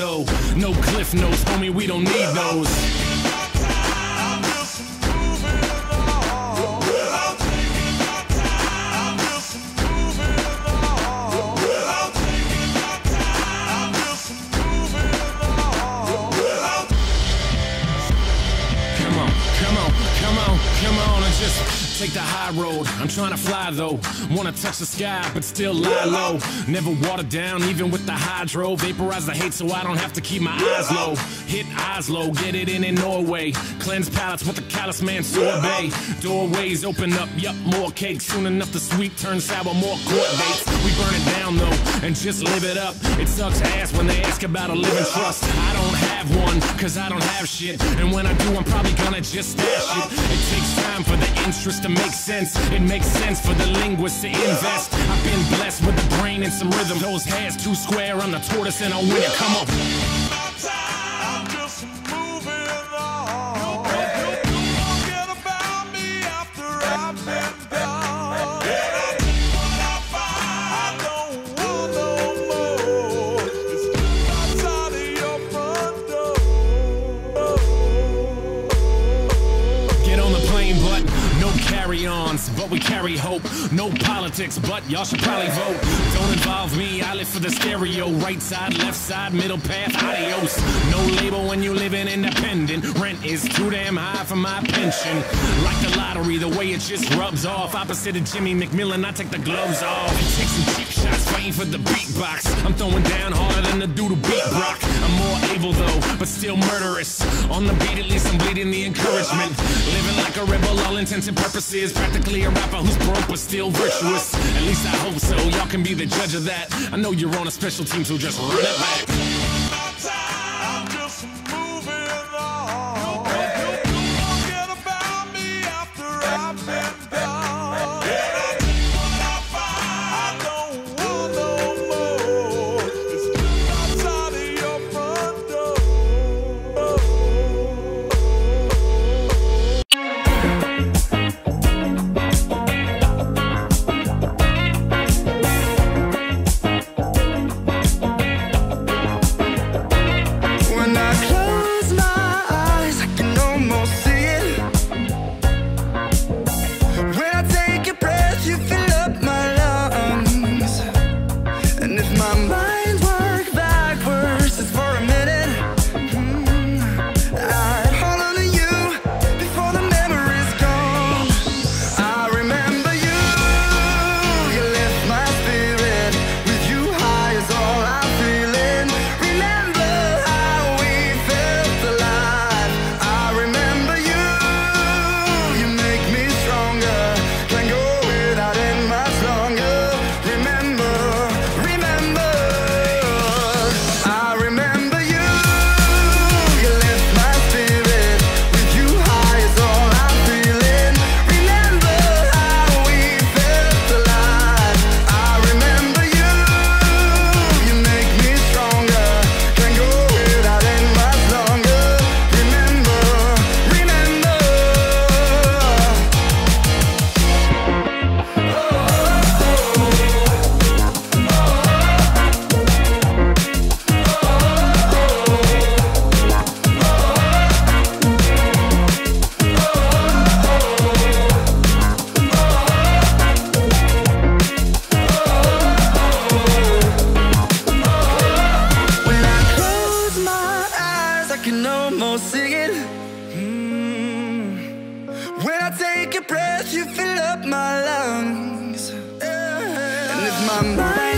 though. No cliff notes, homie, we don't need those. Come on, come on, come on, come on, and just take the high road. I'm trying to fly though, wanna touch the sky, but still lie low. Never water down, even with the hydro. Vaporize the hate so I don't have to keep my eyes low. Hit Oslo, get it in in Norway. Cleanse palates with the callous man sorbet. Doorways open up, yup, more cake. Soon enough, the sweet turns sour, more court dates. We burn it down though, and just live it up. It sucks ass when they ask about a living trust. I don't have one, cause I don't have shit. And when I do, I'm probably gonna just stash it. It takes time for the interest to make sense. It makes sense for the linguist to invest. I've been blessed with a brain and some rhythm. Those hares too square, I'm the tortoise and I'll win it. Come on. Carry-ons. But we carry hope. No politics, but y'all should probably vote. Don't involve me, I live for the stereo. Right side, left side, middle path, adios. No label when you living independent. Rent is too damn high for my pension. Like the lottery, the way it just rubs off. Opposite of Jimmy McMillan, I take the gloves off. Take some cheap shots, fighting for the beatbox. I'm throwing down harder than the dude who beat Brock. I'm more able though, still murderous. On the beat, at least I'm bleeding the encouragement. Living like a rebel, all intents and purposes. Practically a rapper who's broke but still virtuous. At least I hope so. Y'all can be the judge of that. I know you're on a special team, so just run it back. Can almost see it. Mm. When I take a breath, you fill up my lungs. And if my mind